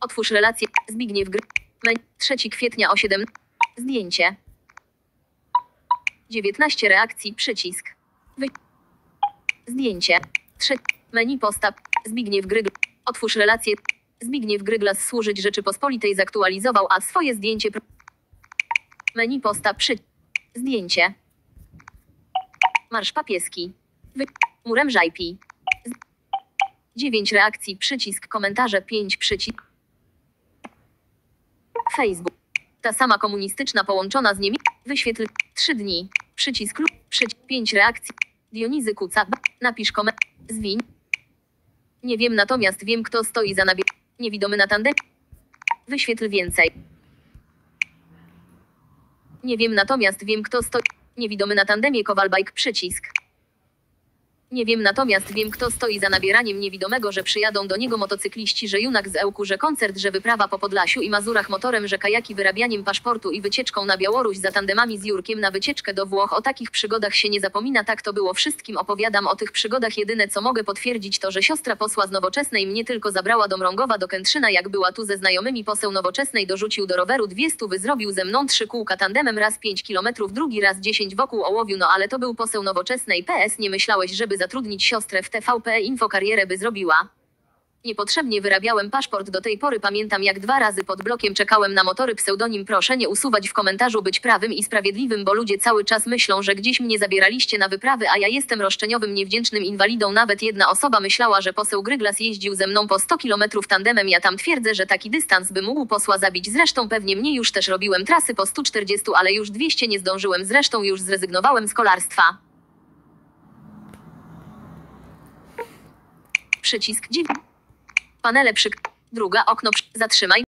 Otwórz relację. Zbigniew Gry. Men- 3 kwietnia o 7. Zdjęcie. 19 reakcji. Przycisk. Wy... Zdjęcie. 3. Menu postaw. Zbigniew Grygl. Otwórz relację. Zbigniew Gryglas służyć Rzeczypospolitej zaktualizował, a swoje zdjęcie. Menu postaw. Przy... Zdjęcie. Marsz papieski. Wy... Murem żajpi. 9 reakcji. Przycisk. Komentarze 5 przycisk. Facebook. Ta sama komunistyczna połączona z nimi. Wyświetl. 3 dni. Przycisk lub. Przycisk. 5 reakcji. Dionizy Kuca. B. Napisz komentarz. Zwiń. Nie wiem natomiast wiem kto stoi za nabie. Niewidomy na tandem. Wyświetl więcej. Nie wiem natomiast wiem kto stoi. Niewidomy na tandemie Kowalbajk przycisk. Nie wiem natomiast wiem kto stoi za nabieraniem niewidomego, że przyjadą do niego motocykliści, że Junak z Ełku, że koncert, że wyprawa po Podlasiu i Mazurach motorem, że kajaki wyrabianiem paszportu i wycieczką na Białoruś za tandemami z Jurkiem na wycieczkę do Włoch. O takich przygodach się nie zapomina, tak to było wszystkim opowiadam o tych przygodach. Jedyne co mogę potwierdzić to, że siostra posła z Nowoczesnej mnie tylko zabrała do Mrągowa do Kętrzyna, jak była tu ze znajomymi poseł Nowoczesnej dorzucił do roweru dwie stówy, zrobił ze mną trzy kółka tandemem, raz 5 kilometrów, drugi raz 10 wokół ołowiu, no ale to był poseł Nowoczesnej PS, nie myślałeś, żeby zatrudnić siostrę w TVP Info karierę by zrobiła. Niepotrzebnie wyrabiałem paszport do tej pory. Pamiętam jak dwa razy pod blokiem czekałem na motory pseudonim. Proszę nie usuwać w komentarzu być prawym i sprawiedliwym, bo ludzie cały czas myślą, że gdzieś mnie zabieraliście na wyprawy, a ja jestem roszczeniowym niewdzięcznym inwalidą. Nawet jedna osoba myślała, że poseł Gryglas jeździł ze mną po 100 kilometrów tandemem. Ja tam twierdzę, że taki dystans by mógł posła zabić. Zresztą pewnie mnie już też robiłem trasy po 140, ale już 200 nie zdążyłem. Zresztą już zrezygnowałem z kolarstwa. Przycisk 9. Panele przy... Druga okno. Zatrzymaj.